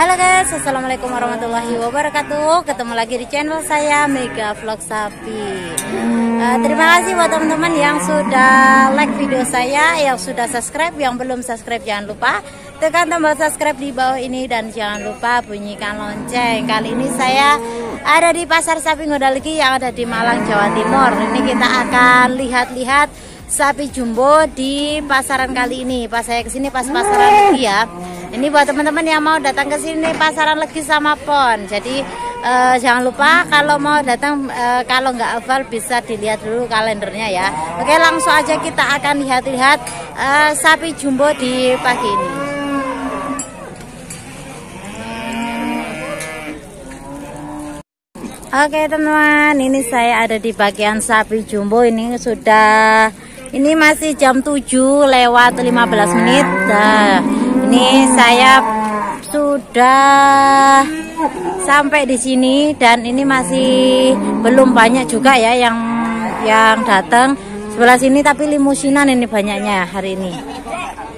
Halo guys, Assalamualaikum warahmatullahi wabarakatuh. Ketemu lagi di channel saya Mega Vlog Sapi. Uh, Terima kasih buat teman-teman yang sudah like video saya Yang sudah subscribe, yang belum subscribe jangan lupa Tekan tombol subscribe di bawah ini Dan jangan lupa bunyikan lonceng. Kali ini saya ada di Pasar Sapi Ngodaliki yang ada di Malang, Jawa Timur. Ini kita akan lihat-lihat sapi jumbo di pasaran kali ini. Pas saya ke sini pas pasaran lagi ya ini buat teman-teman yang mau datang ke sini pasaran lagi sama pon. Jadi uh, jangan lupa kalau mau datang uh, kalau nggak hafal bisa dilihat dulu kalendernya ya. Oke langsung aja kita akan lihat-lihat uh, sapi jumbo di pagi ini. Oke teman-teman, ini saya ada di bagian sapi jumbo. Ini sudah ini masih jam 7 lewat 15 menit. Nah, ini saya sudah sampai di sini dan ini masih belum banyak juga ya yang yang datang sebelah sini tapi limusinan ini banyaknya hari ini.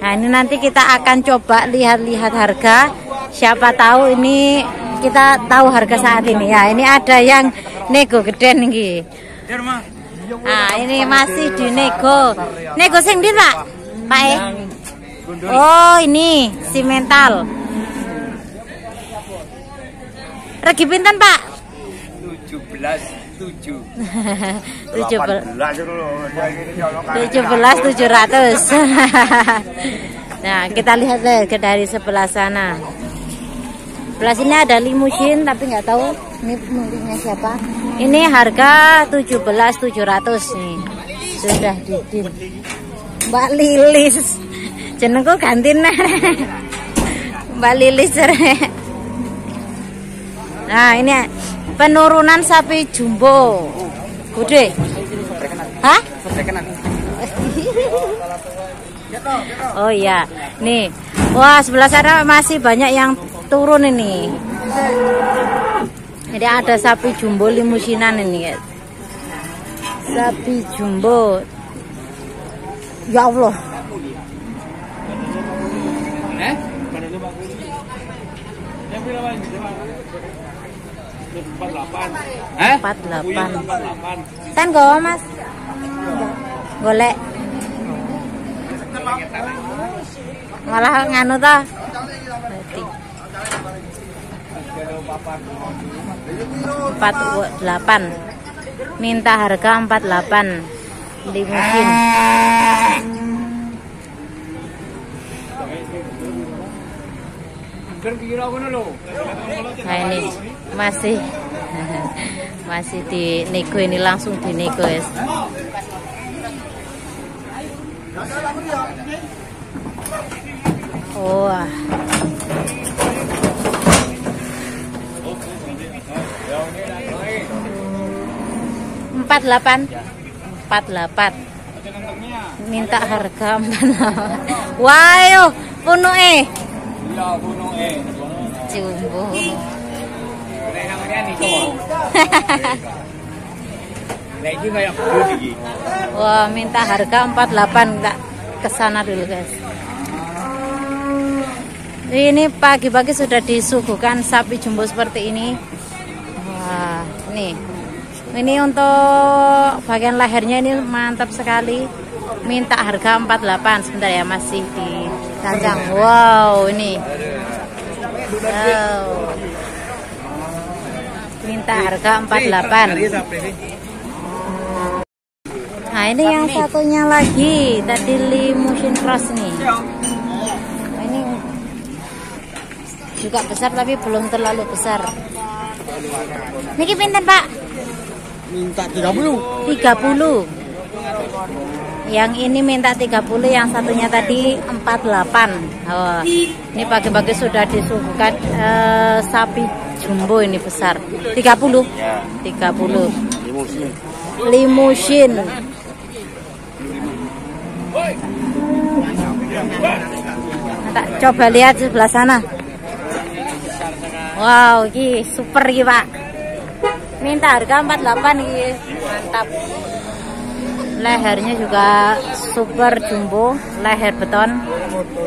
Nah, ini nanti kita akan coba lihat-lihat harga. Siapa tahu ini kita tahu harga saat ini ya. Ini ada yang nego gede nih. Ah, ini masih di nego. Nego sing Pak? Pak e? Oh, ini simental. Regi pinten, Pak? 17 7 17 700 nah kita lihat deh ke dari sebelah sana. Sebelah sini ada limusin tapi nggak tahu ini pemiliknya siapa. Ini harga 17.700 nih. Sudah didin Mbak Lilis jenengku ganti nah Mbak Lilis nah ini penurunan sapi jumbo. Gede hah? Oh iya. Nih. Wah sebelah sana masih banyak yang turun ini. Jadi ada sapi jumbo limusinan ini guys sapi jumbo. Ya Allah Eh? 48 kan go mas? Golek. Malah nganu ta empat delapan. Minta harga empat delapan. Limusin nah ini masih masih di nego ini langsung di nego guys oh ah. empat delapan. Empat delapan. Minta harga empat delapan. Wayo puno eh jumbo wah minta harga 48 enggak ke sana dulu guys. Ini pagi-pagi sudah disuguhkan sapi jumbo seperti ini. Wah nih. Ini untuk bagian lehernya ini mantap sekali. Minta harga 48 sebentar ya masih di kancang wow ini. Wow. Minta harga 48 nah ini yang satunya lagi. Tadi limusin cross nih. Ini juga besar tapi belum terlalu besar. Niki pinten pak? minta 30 30 yang ini minta 30 yang satunya tadi 48 oh, ini pagi-pagi sudah disuguhkan uh, sapi jumbo ini besar. 30 30 limusin tak coba lihat sebelah sana. Wow ini super ini pak. Minta harga 48 ini mantap lehernya juga super jumbo leher beton.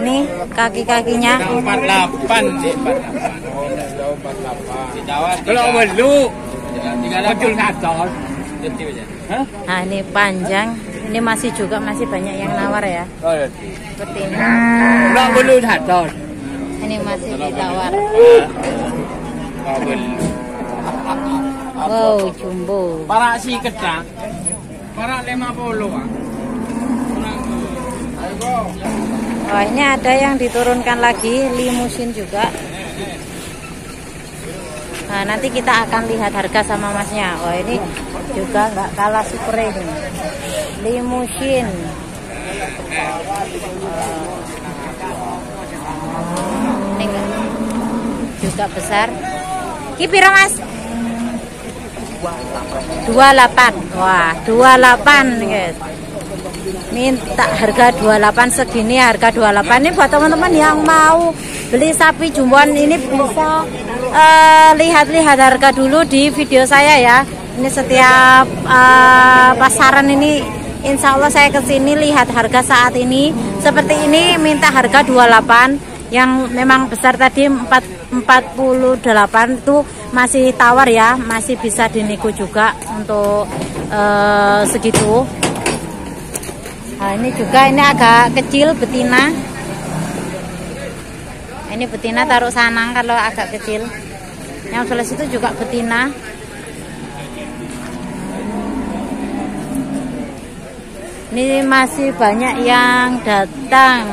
Nih kaki-kakinya. 48 sih 48 kalau melu muncul ngator nah ini panjang. Ini masih juga masih banyak yang nawar ya. Seperti ini. Kalau ini masih ditawar. Wow jumbo. Para si kedang para 50 ah Oh ini ada yang diturunkan lagi limusin juga. Nah nanti kita akan lihat harga sama masnya. Oh ini juga nggak kalah super ini. Limusin. Ini juga besar. Kipiro mas? 28 Wah 28 guys minta harga 28 segini harga 28 ini buat teman-teman yang mau beli sapi jumboan ini bisa lihat-lihat uh, harga dulu di video saya ya. Ini setiap uh, pasaran ini Insya Allah saya ke sini lihat harga saat ini. Seperti ini minta harga 28 yang memang besar tadi 4, 48 itu masih tawar ya masih bisa dinego juga untuk uh, segitu Nah, ini juga ini agak kecil betina. Ini betina taruh sanang kalau agak kecil. Yang sebelah situ juga betina. Ini masih banyak yang datang.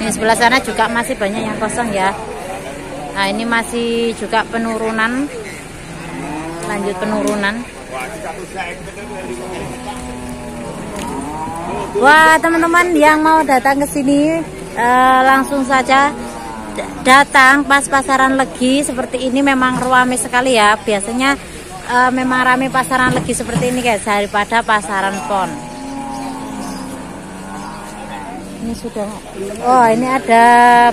Ini sebelah sana juga masih banyak yang kosong ya. Nah, ini masih juga penurunan. Lanjut penurunan. Wah, teman-teman yang mau datang ke sini uh, langsung saja datang pas pasaran legi seperti ini memang ramai sekali ya. Biasanya uh, memang ramai pasaran legi seperti ini guys daripada pasaran pon. Ini sudah Oh, ini ada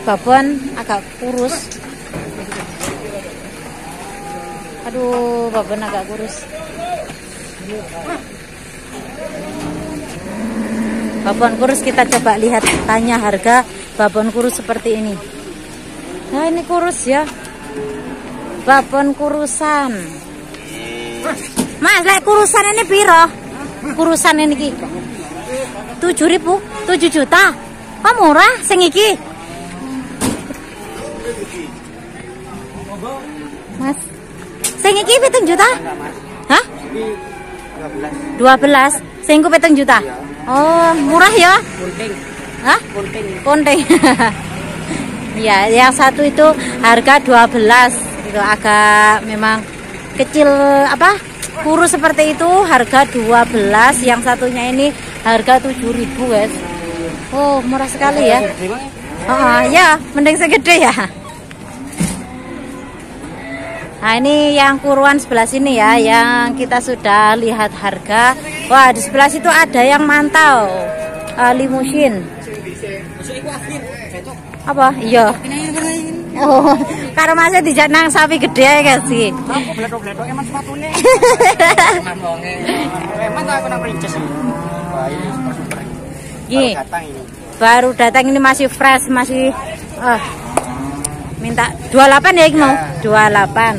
babon agak kurus. Aduh, babon agak kurus. babon kurus kita coba lihat tanya harga babon kurus seperti ini. Nah ini kurus ya. Babon kurusan. Mas like kurusan ini piro? Kurusan ini ki. Tujuh ribu? Tujuh juta? Kok murah? Sing iki? Mas sing iki pitung juta hah dua belas sing pitung juta Oh, murah ya? Kunting. Hah? Kunting. Kunting. ya, yang satu itu harga 12. Itu agak memang kecil apa? Kurus seperti itu harga 12, yang satunya ini harga 7.000, guys. Oh, murah sekali ya. Oh, ya, mending segede ya. Nah ini yang kuruan sebelah sini ya Yang kita sudah lihat harga Wah di sebelah situ ada yang mantau uh, Limusin Apa? Iya Oh, karena masih dijak nang sapi gede ya guys sih. Gini, baru datang ini masih fresh, masih uh, minta 28 ya ini mau? 28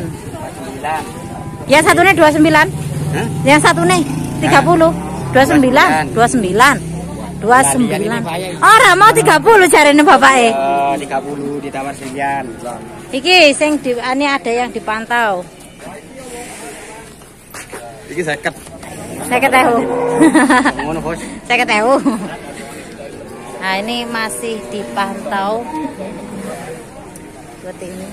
yang satu nih 29 Hah? yang satu nih 30 29 29 29 orang mau 30 cari ini bapak eh oh, 30 ditawar sekian iki sing di, ini ada yang dipantau. Iki seket. Seket tahu seket tahu nah ini masih dipantau seperti ini.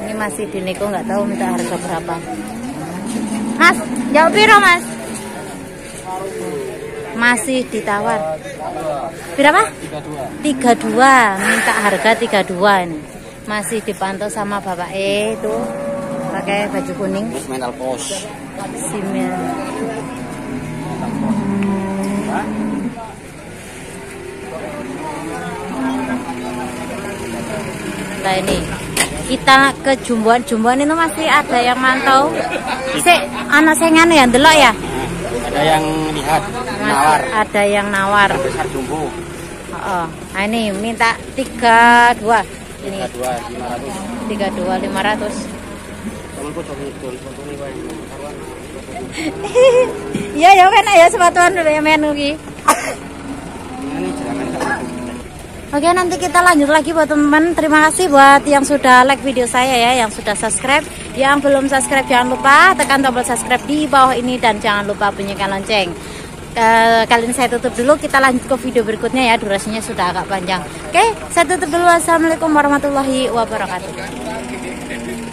Ini masih di Neko nggak tahu minta harga berapa. Mas jauh piro mas? Masih ditawar. Berapa? 32 minta harga 32 ini. Masih dipantau sama bapak E itu. Pakai baju kuning. Mental pos nah ini. Kita ke Jumbuan. Jumbuan itu masih ada yang mantau. Si anak saingan ya delok ya. Ada yang lihat nawar. Ada yang nawar. Besar jumbo. Oh nah ini minta tiga dua. Ini tiga dua lima ratus. iya ya kan ya sepatuan ya menu ki ini jangan Oke nanti kita lanjut lagi buat teman-teman. Terima kasih buat yang sudah like video saya ya Yang sudah subscribe. Yang belum subscribe jangan lupa tekan tombol subscribe di bawah ini Dan jangan lupa bunyikan lonceng. Eh, Kali saya tutup dulu Kita lanjut ke video berikutnya ya. Durasinya sudah agak panjang. Oke saya tutup dulu. Assalamualaikum warahmatullahi wabarakatuh